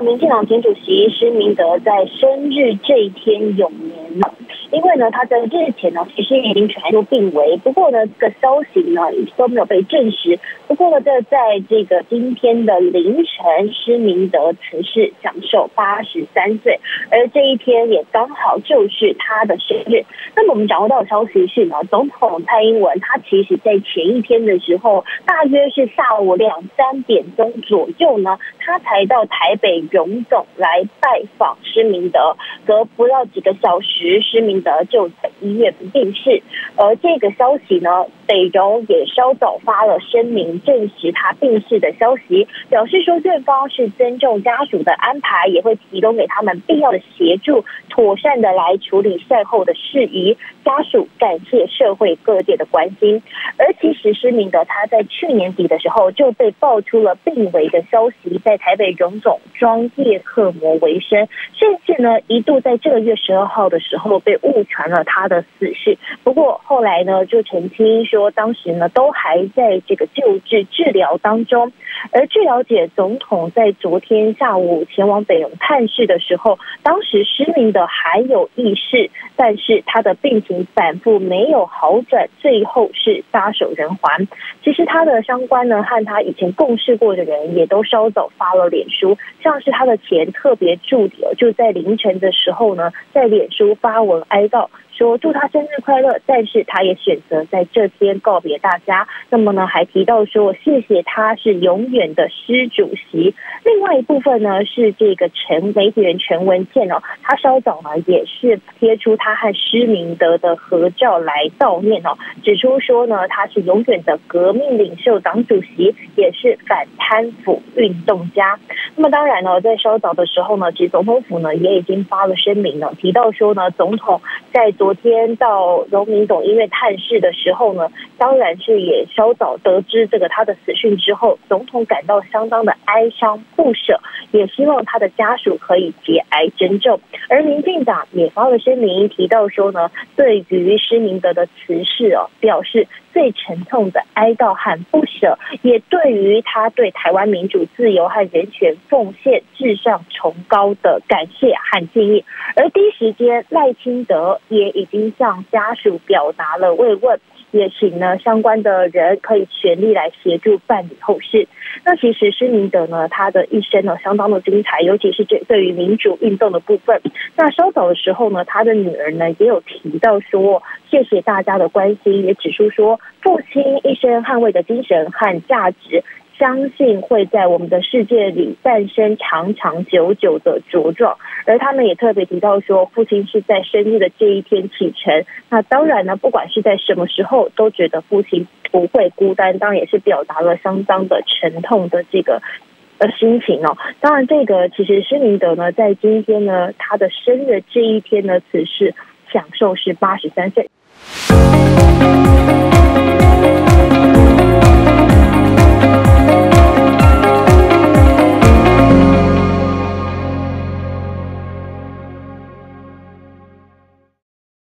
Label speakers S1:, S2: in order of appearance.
S1: 民进党前主席施明德在生日这一天永年了。为呢，他在日前呢，其实已经传出病危，不过呢，这个消息呢都没有被证实。不过呢，在在这个今天的凌晨，施明德辞世，享受八十三岁，而这一天也刚好就是他的生日。那么我们掌握到的消息是呢，总统蔡英文他其实在前一天的时候，大约是下午两三点钟左右呢，他才到台北荣总来拜访施明德，隔不到几个小时，施明德。就在医院病逝，而这个消息呢，北荣也稍早发了声明证实他病逝的消息，表示说对方是尊重家属的安排，也会提供给他们必要的协助，妥善的来处理善后的事宜。家属感谢社会各界的关心。而其实施明德他在去年底的时候就被爆出了病危的消息，在台北荣总装叶克膜为生，甚至呢一度在这个月十二号的时候被。误传了他的死讯，不过后来呢，就澄清说，当时呢都还在这个救治治疗当中。而据了解，总统在昨天下午前往北荣探视的时候，当时失明的还有意识，但是他的病情反复没有好转，最后是撒手人寰。其实他的相关呢，和他以前共事过的人也都稍早发了脸书，像是他的前特别助理，就在凌晨的时候呢，在脸书发文哀悼。说祝他生日快乐，但是他也选择在这天告别大家。那么呢，还提到说谢谢他是永远的施主席。另外一部分呢是这个陈媒体人陈文健哦，他稍早呢也是贴出他和施明德的合照来悼念哦，指出说呢他是永远的革命领袖、党主席，也是反贪腐运动家。那么当然呢，在稍早的时候呢，其实总统府呢也已经发了声明了，提到说呢，总统在昨天到荣民总医院探视的时候呢，当然是也稍早得知这个他的死讯之后，总统感到相当的哀伤不舍，也希望他的家属可以节哀珍重。而民进党也发了声明，提到说呢，对于施明德的辞世哦，表示。最沉痛的哀悼和不舍，也对于他对台湾民主自由和人权奉献至上崇高的感谢和敬意。而第一时间，赖清德也已经向家属表达了慰问。也请呢相关的人可以全力来协助办理后事。那其实施明德呢，他的一生呢相当的精彩，尤其是这对于民主运动的部分。那稍早的时候呢，他的女儿呢也有提到说，谢谢大家的关心，也指出说父亲一生捍卫的精神和价值。相信会在我们的世界里诞生长长久久的茁壮，而他们也特别提到说，父亲是在生日的这一天启程。那当然呢，不管是在什么时候，都觉得父亲不会孤单，当然也是表达了相当的沉痛的这个呃心情哦。当然，这个其实施明德呢，在今天呢，他的生日这一天呢，此事享受是八十三岁。